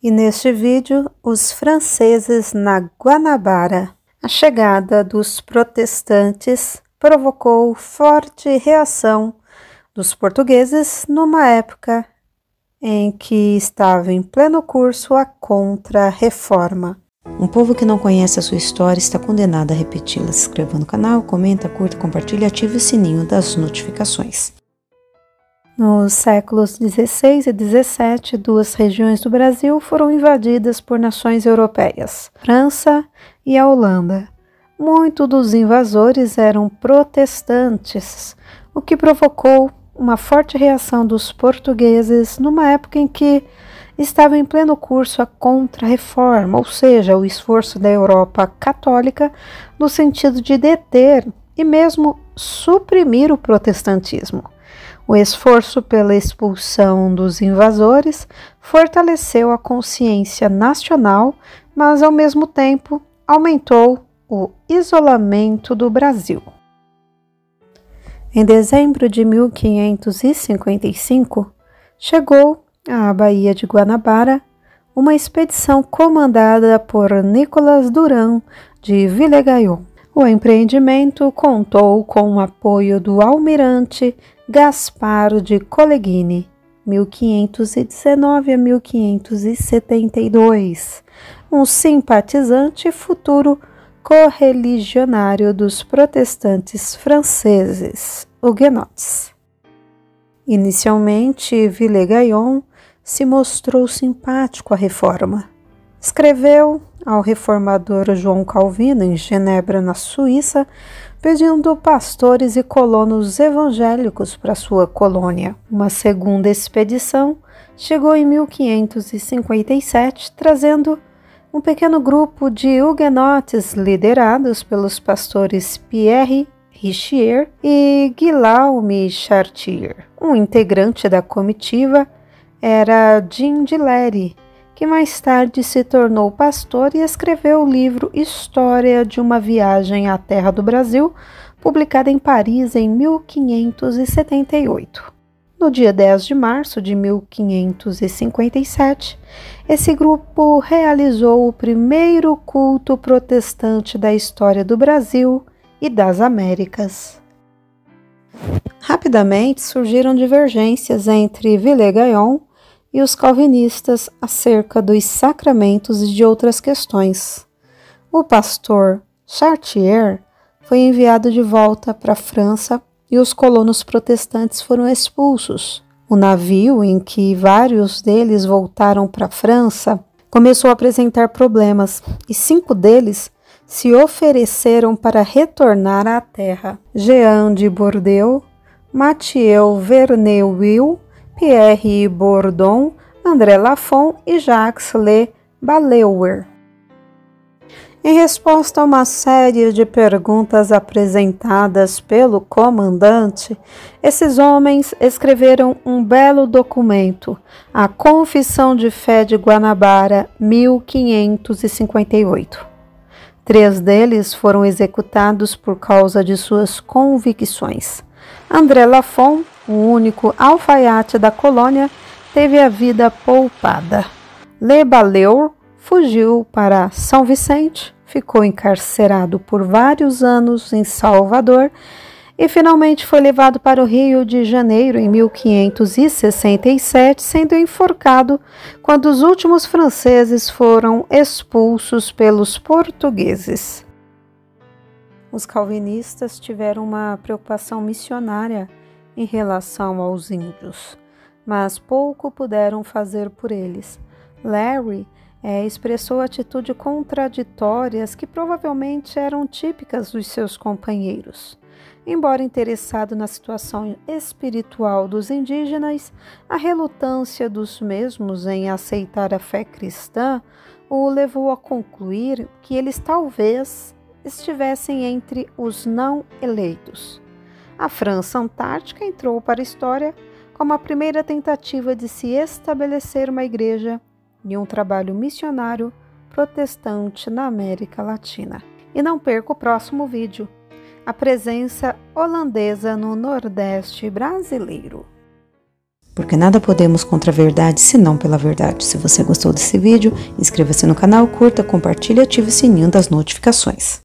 E neste vídeo, os franceses na Guanabara. A chegada dos protestantes provocou forte reação dos portugueses numa época em que estava em pleno curso a contra-reforma. Um povo que não conhece a sua história está condenado a repeti-la. Se inscreva no canal, comenta, curta, compartilhe e ative o sininho das notificações. Nos séculos XVI e XVII, duas regiões do Brasil foram invadidas por nações europeias, França e a Holanda. Muitos dos invasores eram protestantes, o que provocou uma forte reação dos portugueses numa época em que estava em pleno curso a contra-reforma, ou seja, o esforço da Europa católica no sentido de deter e mesmo suprimir o protestantismo. O esforço pela expulsão dos invasores fortaleceu a consciência nacional, mas ao mesmo tempo aumentou o isolamento do Brasil. Em dezembro de 1555, chegou à Baía de Guanabara uma expedição comandada por Nicolas Durand de Villegaillon. O empreendimento contou com o apoio do almirante Gasparo de Coleghini, 1519 a 1572, um simpatizante futuro correligionário dos protestantes franceses, huguenotes. Inicialmente, Villegaillon se mostrou simpático à reforma. Escreveu ao reformador João Calvino em Genebra, na Suíça, pedindo pastores e colonos evangélicos para sua colônia. Uma segunda expedição chegou em 1557, trazendo um pequeno grupo de huguenotes liderados pelos pastores Pierre Richier e Guillaume Chartier. Um integrante da comitiva era Jean de Lery, que mais tarde se tornou pastor e escreveu o livro História de uma Viagem à Terra do Brasil, publicado em Paris em 1578. No dia 10 de março de 1557, esse grupo realizou o primeiro culto protestante da história do Brasil e das Américas. Rapidamente surgiram divergências entre Villegaillon e os calvinistas acerca dos sacramentos e de outras questões. O pastor Chartier foi enviado de volta para a França e os colonos protestantes foram expulsos. O navio, em que vários deles voltaram para a França, começou a apresentar problemas e cinco deles se ofereceram para retornar à terra. Jean de Bordeaux, Mathieu Verneuil Pierre Bourdon, André Lafon e Jacques Le Baleuer. Em resposta a uma série de perguntas apresentadas pelo comandante, esses homens escreveram um belo documento, a Confissão de Fé de Guanabara, 1558. Três deles foram executados por causa de suas convicções. André Lafon, o único alfaiate da colônia, teve a vida poupada. Le Baleur fugiu para São Vicente, ficou encarcerado por vários anos em Salvador e finalmente foi levado para o Rio de Janeiro em 1567, sendo enforcado quando os últimos franceses foram expulsos pelos portugueses. Os calvinistas tiveram uma preocupação missionária em relação aos índios, mas pouco puderam fazer por eles. Larry é, expressou atitudes contraditórias que provavelmente eram típicas dos seus companheiros. Embora interessado na situação espiritual dos indígenas, a relutância dos mesmos em aceitar a fé cristã o levou a concluir que eles talvez estivessem entre os não eleitos. A França Antártica entrou para a história como a primeira tentativa de se estabelecer uma igreja e um trabalho missionário protestante na América Latina. E não perca o próximo vídeo, a presença holandesa no Nordeste brasileiro. porque nada podemos contra a verdade senão pela verdade. Se você gostou desse vídeo, inscreva-se no canal, curta, compartilhe e ative o sininho das notificações.